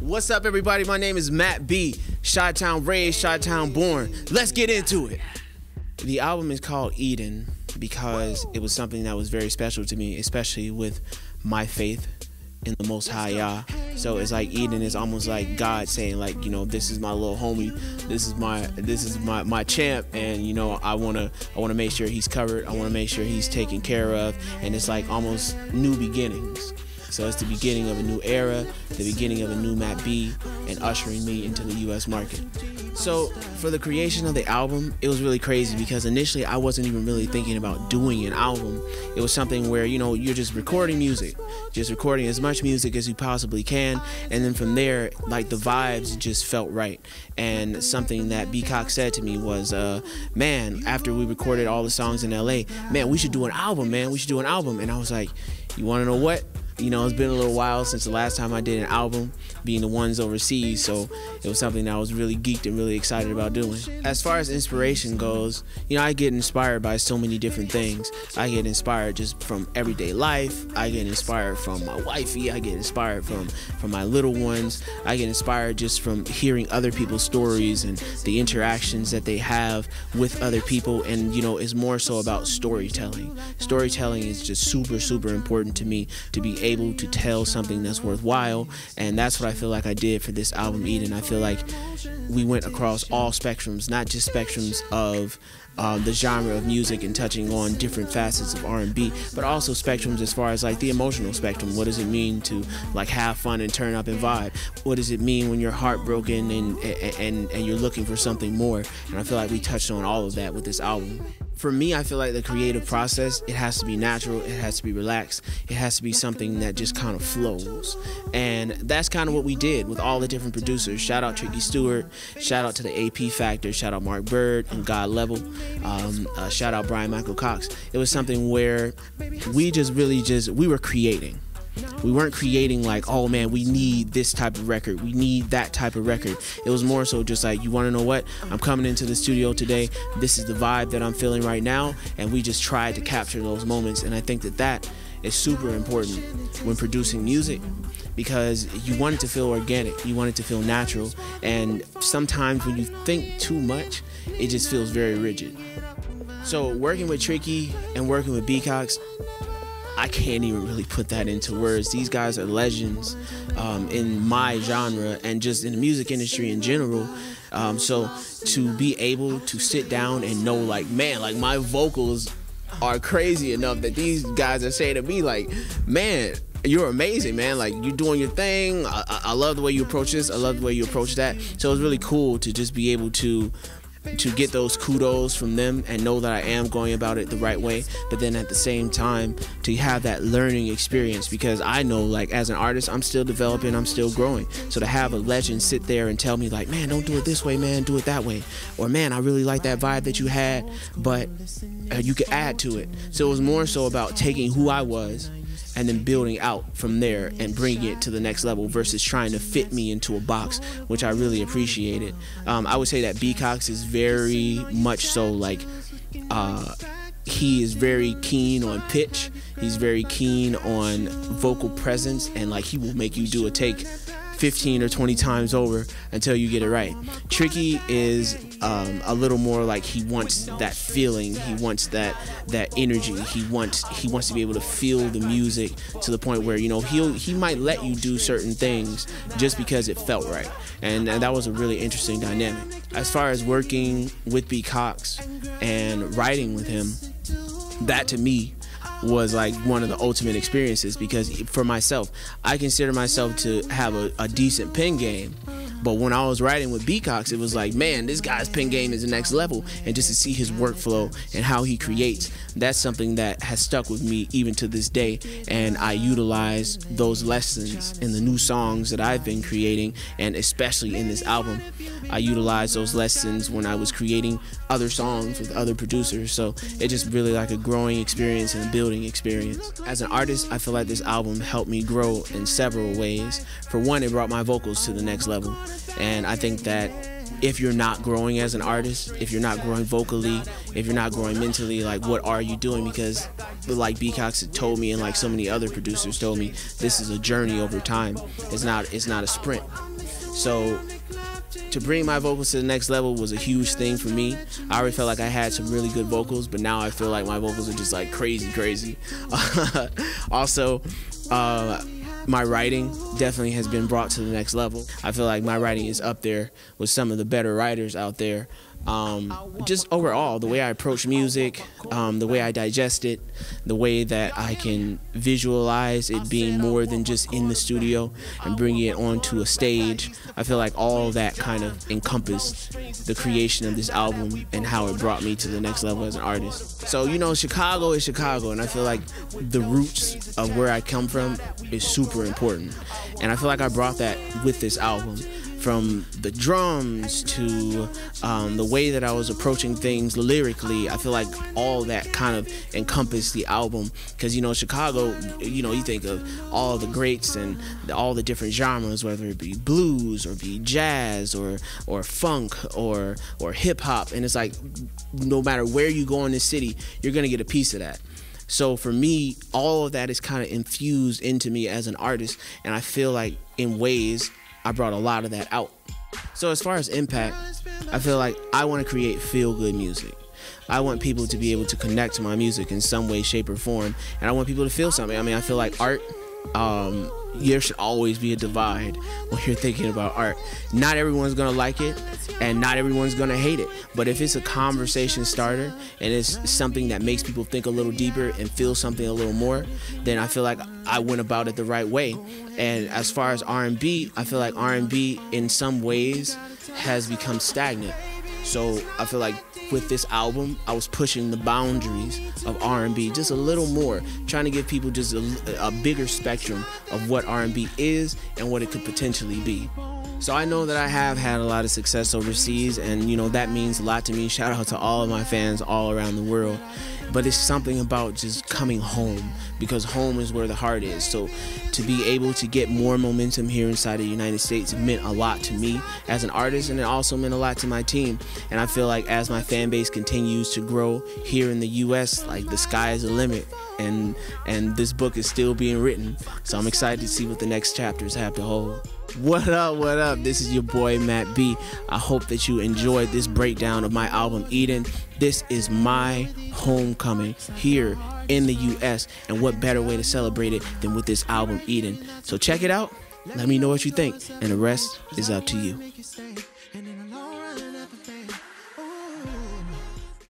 What's up, everybody? My name is Matt B. Chi-Town raised, Chi-Town born. Let's get into it. The album is called Eden because it was something that was very special to me, especially with my faith in the Most High Yah. So it's like Eden is almost like God saying, like, you know, this is my little homie, this is my this is my my champ, and you know, I wanna I wanna make sure he's covered, I wanna make sure he's taken care of, and it's like almost new beginnings. So it's the beginning of a new era, the beginning of a new Matt B, and ushering me into the U.S. market. So for the creation of the album, it was really crazy because initially I wasn't even really thinking about doing an album. It was something where you know you're just recording music, just recording as much music as you possibly can, and then from there, like the vibes just felt right. And something that B Cox said to me was, uh, "Man, after we recorded all the songs in L.A., man, we should do an album, man. We should do an album." And I was like, "You want to know what?" You know, it's been a little while since the last time I did an album, being the ones overseas, so it was something that I was really geeked and really excited about doing. As far as inspiration goes, you know, I get inspired by so many different things. I get inspired just from everyday life. I get inspired from my wifey. I get inspired from from my little ones. I get inspired just from hearing other people's stories and the interactions that they have with other people. And you know, it's more so about storytelling. Storytelling is just super, super important to me to be able to tell something that's worthwhile. And that's what I feel like I did for this album, Eden. I feel like we went across all spectrums, not just spectrums of um, the genre of music and touching on different facets of R&B, but also spectrums as far as like the emotional spectrum. What does it mean to like have fun and turn up and vibe? What does it mean when you're heartbroken and and and you're looking for something more? And I feel like we touched on all of that with this album for me, I feel like the creative process, it has to be natural, it has to be relaxed, it has to be something that just kind of flows. And that's kind of what we did with all the different producers. Shout out Tricky Stewart, shout out to the AP Factor, shout out Mark Bird and God Level, um, uh, shout out Brian Michael Cox. It was something where we just really just, we were creating we weren't creating like, oh man, we need this type of record, we need that type of record. It was more so just like, you want to know what? I'm coming into the studio today. This is the vibe that I'm feeling right now, and we just tried to capture those moments. And I think that that is super important when producing music because you want it to feel organic, you want it to feel natural, and sometimes when you think too much, it just feels very rigid. So working with Tricky and working with B Cox, I can't even really put that into words. These guys are legends um, in my genre and just in the music industry in general. Um, so to be able to sit down and know, like, man, like my vocals are crazy enough that these guys are saying to me, like, man, you're amazing, man. Like you're doing your thing. I, I, love the way you approach this. I love the way you approach that. So it's really cool to just be able to to get those kudos from them and know that I am going about it the right way, but then at the same time to have that learning experience because I know like as an artist I'm still developing, I'm still growing. So to have a legend sit there and tell me like, "Man, don't do it this way, man, do it that way." Or, "Man, I really like that vibe that you had, but uh, you could add to it." So it was more so about taking who I was and then building out from there and bringing it to the next level versus trying to fit me into a box, which I really appreciated. Um, I would say that B Cox is very much so like. Uh, he is very keen on pitch. He's very keen on vocal presence, and like he will make you do a take 15 or 20 times over until you get it right. Tricky is um, a little more like he wants that feeling. He wants that that energy. He wants he wants to be able to feel the music to the point where you know he'll he might let you do certain things just because it felt right. And, and that was a really interesting dynamic. As far as working with B Cox and writing with him, that to me was like one of the ultimate experiences because for myself, I consider myself to have a, a decent pin game. But when I was writing with B it was like, man, this guy's pen game is the next level. And just to see his workflow and how he creates, that's something that has stuck with me even to this day. And I utilize those lessons in the new songs that I've been creating, and especially in this album. I utilize those lessons when I was creating other songs with other producers. So it's just really like a growing experience and a building experience. As an artist, I feel like this album helped me grow in several ways. For one, it brought my vocals to the next level. And I think that if you're not growing as an artist, if you're not growing vocally, if you're not growing mentally, like what are you doing? Because like B Cox had told me and like so many other producers told me, this is a journey over time. It's not it's not a sprint. So to bring my vocals to the next level was a huge thing for me. I already felt like I had some really good vocals, but now I feel like my vocals are just like crazy, crazy. also, uh, my writing definitely has been brought to the next level. I feel like my writing is up there with some of the better writers out there. Um, just overall, the way I approach music, um, the way I digest it, the way that I can visualize it being more than just in the studio and bringing it onto a stage. I feel like all that kind of encompassed the creation of this album and how it brought me to the next level as an artist. So, you know, Chicago is Chicago, and I feel like the roots of where I come from is super important. And I feel like I brought that with this album from the drums to um, the way that I was approaching things lyrically. I feel like all that kind of encompassed the album because you know Chicago, you know you think of all the greats and all the different genres, whether it be blues or be jazz or or funk or or hip hop, and it's like no matter where you go in this city, you're gonna get a piece of that. So for me, all of that is kind of infused into me as an artist, and I feel like in ways I brought a lot of that out. So as far as impact, I feel like I want to create feel good music. I want people to be able to connect to my music in some way, shape, or form, and I want people to feel something. I mean, I feel like art um, there should always be a divide when you're thinking about art. Not everyone's gonna like it, and not everyone's gonna hate it. But if it's a conversation starter and it's something that makes people think a little deeper and feel something a little more, then I feel like I went about it the right way. And as far as R&B, I feel like R&B in some ways has become stagnant. So I feel like with this album, I was pushing the boundaries of R&B just a little more, trying to give people just a, a bigger spectrum of what R&B is and what it could potentially be. So I know that I have had a lot of success overseas, and you know that means a lot to me. Shout out to all of my fans all around the world. But it's something about just coming home because home is where the heart is. So to be able to get more momentum here inside the United States meant a lot to me as an artist, and it also meant a lot to my team. And I feel like as my fan base continues to grow here in the U.S., like the sky is the limit, and and this book is still being written. So I'm excited to see what the next chapters have to hold. What up, what up? This is your boy Matt B. I hope that you enjoyed this breakdown of my album Eden. This is my homecoming here in the US, and what better way to celebrate it than with this album Eden? So check it out. Let me know what you think, and the rest is up to you.